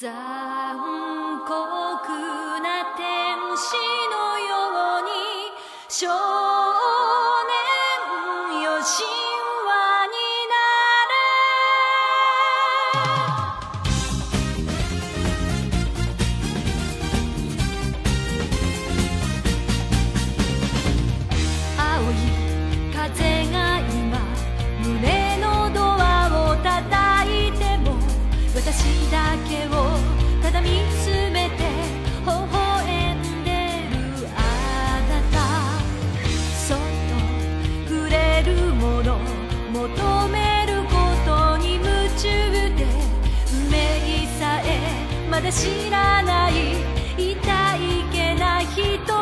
残酷な天使のように少年よしま知らない痛いけない人